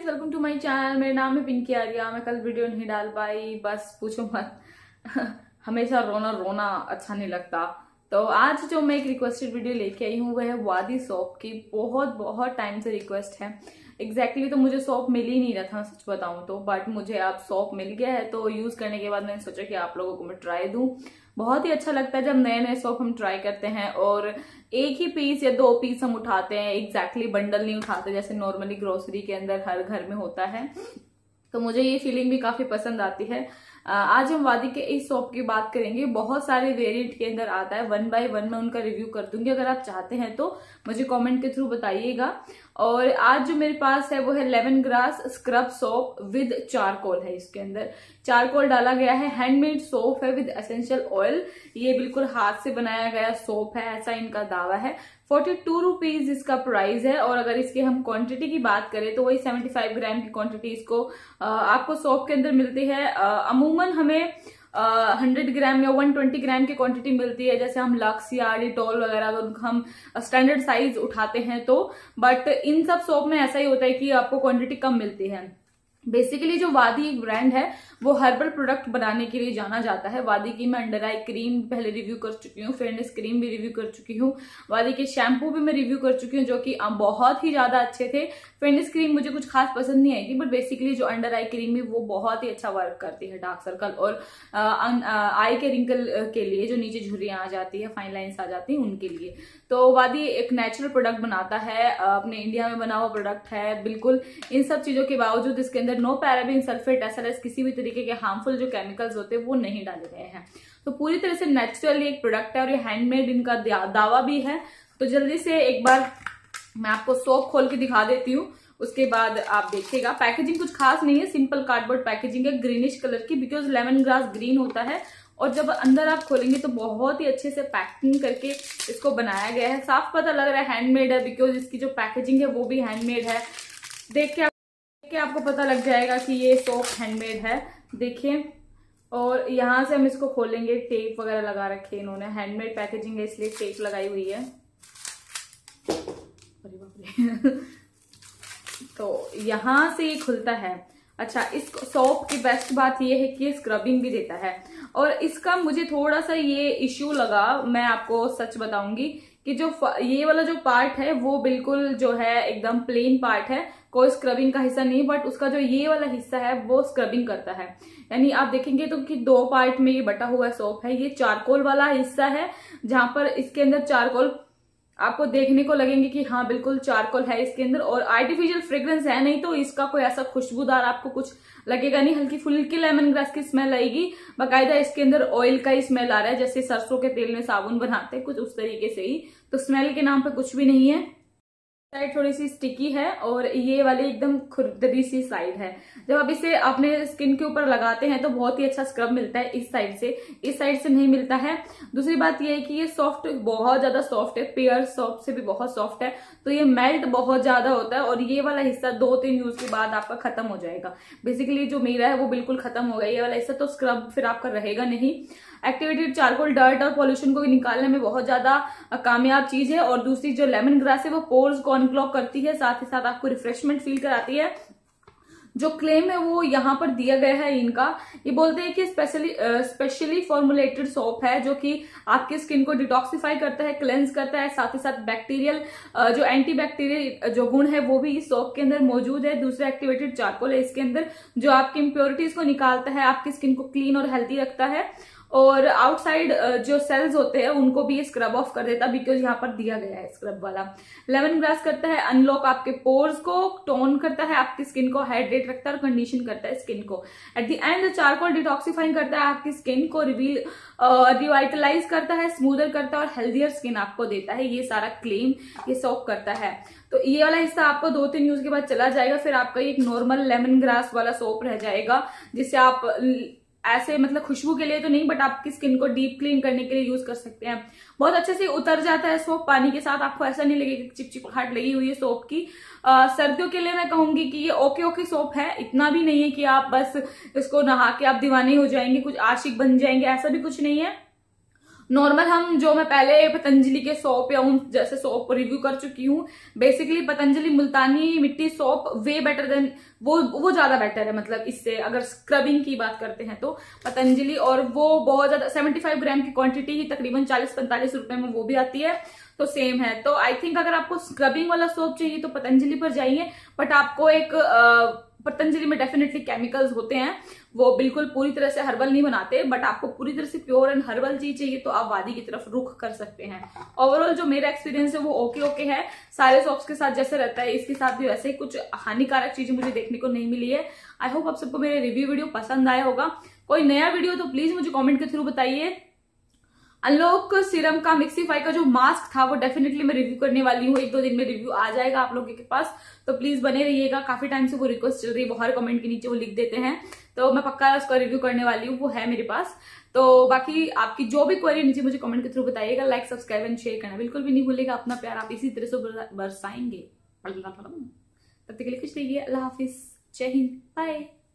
Guys welcome to my channel मेरा नाम है पिंकी आर्या। मैं कल वीडियो नहीं डाल पाई। बस पूछो मत। हमेशा रोना रोना अच्छा नहीं लगता। तो आज जो मैं एक रिक्वेस्टेड वीडियो लेके आई हूँ, वह है वादी सॉप की। बहुत बहुत टाइम से रिक्वेस्ट है। एग्जैक्टली exactly तो मुझे सॉप मिल ही नहीं रहा था, सच बताऊँ तो। बट मुझे अब सॉप मिल गया है तो यूज़ करने के बाद मैंने सोचा कि आप लोगों को मैं ट्राई दूँ। बहुत ही अच्छा लगता है जब नए नए सोप हम ट्राई करते हैं और एक ही पीस या दो पीस हम उठाते हैं एग्जैक्टली exactly बंडल नहीं उठाते, जैसे नॉर्मली ग्रोसरी के अंदर हर घर में होता है। तो मुझे ये फीलिंग भी काफ़ी पसंद आती है। आज हम वादी के इस सोप की बात करेंगे। बहुत सारे वेरिएंट के अंदर आता है। वन बाय वन मैं उनका रिव्यू कर दूँगी। अगर आप चाहते हैं तो मुझे कमेंट के थ्रू बताइएगा। और आज जो मेरे पास है वो है lemon grass scrub soap with charcoal है इसके अंदर। चारकोल डाला गया है हैंडमेड सोप है विद एसेंशियल ऑयल ये बिल्कुल हाथ से बनाया गया सोप है, ऐसा इनका दावा है। फोर्टी टू रुपीज़ इसका प्राइस है और अगर इसकी हम क्वांटिटी की बात करें तो वही सेवेंटी फाइव ग्राम की क्वांटिटी इसको आपको सोप के अंदर मिलती है। अमूमन हमें हंड्रेड ग्राम या वन ट्वेंटी ग्राम की क्वांटिटी मिलती है, जैसे हम लक्स या डिटोल वगैरह अगर हम स्टैंडर्ड साइज़ उठाते हैं तो। बट इन सब सोप में ऐसा ही होता है कि आपको क्वांटिटी कम मिलती है। बेसिकली जो वादी एक ब्रांड है वो हर्बल प्रोडक्ट बनाने के लिए जाना जाता है। वादी की मैं अंडर आई क्रीम पहले रिव्यू कर चुकी हूँ फेयरनेस क्रीम भी रिव्यू कर चुकी हूँ। वादी के शैम्पू भी मैं रिव्यू कर चुकी हूँ, जो कि बहुत ही ज़्यादा अच्छे थे। फेयरनेस क्रीम मुझे कुछ खास पसंद नहीं आई थी बट बेसिकली जो अंडर आई क्रीम है, वो बहुत ही अच्छा वर्क करती है डार्क सर्कल और आई के रिंकल के लिए जो नीचे झुर्रियाँ आ जाती है फाइन लाइन्स आ जाती है, उनके लिए। तो वादी एक नेचुरल प्रोडक्ट बनाता है अपने इंडिया में बना हुआ प्रोडक्ट है, बिल्कुल इन सब चीज़ों के बावजूद इसके अंदर नो पैराबिन सल्फेट एस किसी भी तरीके के हार्मफुल जो केमिकल्स होते हैं, वो नहीं डाले गए हैं। तो पूरी तरह से नेचुरली एक प्रोडक्ट है और ये हैंडमेड इनका दावा भी है। तो जल्दी से एक बार मैं आपको सोप खोल के दिखा देती हूँ। उसके बाद आप देखिएगा। पैकेजिंग कुछ खास नहीं है सिंपल कार्डबोर्ड पैकेजिंग है ग्रीनिश कलर की बिकॉज़ लेमन ग्रास ग्रीन होता है। और जब अंदर आप खोलेंगे तो बहुत ही अच्छे से पैकिंग करके इसको बनाया गया है। साफ़ पता लग रहा है हैंडमेड है बिकॉज़ इसकी जो पैकेजिंग है, वो भी हैंडमेड है। देख के के आपको पता लग जाएगा कि ये सोप हैंडमेड है। देखिए, और यहाँ से हम इसको खोलेंगे टेप वगैरह लगा रखे इन्होंने। हैंडमेड पैकेजिंग है, इसलिए टेप लगाई हुई है। तो यहाँ से ये खुलता है। अच्छा इस सोप की बेस्ट बात ये है कि स्क्रबिंग भी देता है। और इसका मुझे थोड़ा सा ये इश्यू लगा, मैं आपको सच बताऊँगी कि जो ये वाला जो पार्ट है, वो बिल्कुल जो है, एकदम प्लेन पार्ट है। कोई स्क्रबिंग का हिस्सा नहीं बट उसका जो ये वाला हिस्सा है, वो स्क्रबिंग करता है। यानी आप देखेंगे तो कि दो पार्ट में ये बटा हुआ सोप है, ये चारकोल वाला हिस्सा है, जहाँ पर इसके अंदर चारकोल आपको देखने को लगेंगे कि हाँ बिल्कुल चारकोल है इसके अंदर, और आर्टिफिशियल फ्रेग्रेंस है, नहीं तो इसका कोई ऐसा खुशबूदार आपको कुछ लगेगा नहीं, हल्की फुल्की लेमन ग्रास की स्मेल आएगी। बाकायदा इसके अंदर ऑयल का ही स्मेल आ रहा है, जैसे सरसों के तेल में साबुन बनाते हैं, कुछ उस तरीके से ही। तो स्मेल के नाम पर कुछ भी नहीं है। साइड थोड़ी सी स्टिकी है और ये वाली एकदम खुरदरी सी साइड है। जब आप इसे अपने स्किन के ऊपर लगाते हैं तो बहुत ही अच्छा स्क्रब मिलता है इस साइड से। इस साइड से नहीं मिलता है। दूसरी बात ये है कि ये सॉफ्ट बहुत ज़्यादा सॉफ्ट है पेयर सॉफ्ट से भी बहुत सॉफ्ट है। तो ये मेल्ट बहुत ज़्यादा होता है और ये वाला हिस्सा दो तीन यूज़ के बाद आपका खत्म हो जाएगा। बेसिकली जो मेरा है वो बिल्कुल खत्म हो गया। ये वाला हिस्सा तो स्क्रब फिर आपका रहेगा नहीं। एक्टिवेटेड चारकोल डर्ट और पॉल्यूशन को निकालने में बहुत ज़्यादा कामयाब चीज़ है और दूसरी जो लेमन ग्रास है वो पोर्स को अनक्लॉक करती है, साथ ही साथ आपको रिफ्रेशमेंट फील कराती है। जो क्लेम है वो यहाँ पर दिया गया है इनका। ये बोलते हैं कि स्पेशली स्पेशली फॉर्मुलेटेड सोप है, जो कि आपकी स्किन को डिटॉक्सिफाई करता है क्लेंस करता है, साथ ही साथ बैक्टीरियल जो एंटी बैक्टीरियल जो गुण है वो भी इस सोप के अंदर मौजूद है। दूसरा एक्टिवेटेड चारकोल है इसके अंदर, जो आपकी इम्प्योरिटीज को निकालता है, आपकी स्किन को क्लीन और हेल्थी रखता है। और आउटसाइड जो सेल्स होते हैं, उनको भी ये स्क्रब ऑफ़ कर देता है बिकॉज़ यहाँ पर दिया गया है स्क्रब वाला। लेमन ग्रास करता है अनलॉक आपके पोर्स को टोन करता है आपकी स्किन को हाइड्रेट रखता है और कंडीशन करता है स्किन को। At the end charcoal detoxifying करता है आपकी स्किन को रिवील रिवाइटलाइज करता है स्मूदर करता है और हेल्थियर स्किन आपको देता है। ये सारा क्लेम ये सॉक करता है। तो ये वाला हिस्सा आपको दो तीन यूज़ के बाद चला जाएगा, फिर आपका एक नॉर्मल लेमन ग्रास वाला सोप रह जाएगा, जिससे आप ऐसे मतलब खुशबू के लिए तो नहीं बट आपकी स्किन को डीप क्लीन करने के लिए यूज़ कर सकते हैं। बहुत अच्छे से उतर जाता है सोप पानी के साथ आपको ऐसा नहीं लगेगा चिपचिपाहट लगी हुई है सोप की। सर्दियों के लिए मैं कहूँगी कि ये ओके ओके सोप है, इतना भी नहीं है कि आप बस इसको नहा के आप दीवाने हो जाएँगे, कुछ आशिक बन जाएँगे, ऐसा भी कुछ नहीं है। नॉर्मल हम जो मैं पहले पतंजलि के सोप या उन जैसे सोप रिव्यू कर चुकी हूँ बेसिकली पतंजलि मुल्तानी मिट्टी सोप वे बेटर देन वो वो ज़्यादा बेटर है मतलब इससे अगर स्क्रबिंग की बात करते हैं तो पतंजलि और वो बहुत ज़्यादा 75 ग्राम की क्वांटिटी ही तकरीबन 40-45 रुपए में वो भी आती है तो सेम है। तो आई थिंक अगर आपको स्क्रबिंग वाला सोप चाहिए तो पतंजलि पर जाइए बट आपको एक पतंजलि में डेफिनेटली केमिकल्स होते हैं, वो बिल्कुल पूरी तरह से हर्बल नहीं बनाते बट आपको पूरी तरह से प्योर एंड हर्बल चीज़ चाहिए तो आप वादी की तरफ़ रुख कर सकते हैं। ओवरऑल जो मेरा एक्सपीरियंस है, वो ओके ओके है। सारे सॉप्स के साथ जैसे रहता है, इसके साथ भी वैसे ही कुछ हानिकारक चीज़ें मुझे देखने को नहीं मिली है। आई होप आप सबको मेरे रिव्यू वीडियो पसंद आया होगा। कोई नया वीडियो तो प्लीज़ मुझे कॉमेंट के थ्रू बताइए। अनलॉक सीरम का मिक्सीफाई का जो मास्क था, वो डेफिनेटली मैं रिव्यू करने वाली हूँ। एक दो दिन में रिव्यू आ जाएगा आप लोगों के पास। तो प्लीज़ बने रहिएगा। काफ़ी टाइम से वो रिक्वेस्ट चल रही है। वो कमेंट के नीचे वो लिख देते हैं। तो मैं पक्का उसका रिव्यू करने वाली हूँ। वो है मेरे पास। तो बाकी आपकी जो भी क्वेरी नीचे मुझे कमेंट के थ्रू बताइएगा। लाइक सब्सक्राइब एंड शेयर करना बिल्कुल भी नहीं भूलेगा। अपना प्यार आप इसी तरह से बरसाएँगे। तब तक के लिए खुश रहिए। अल्लाह हाफिज। जय हिंद। बाय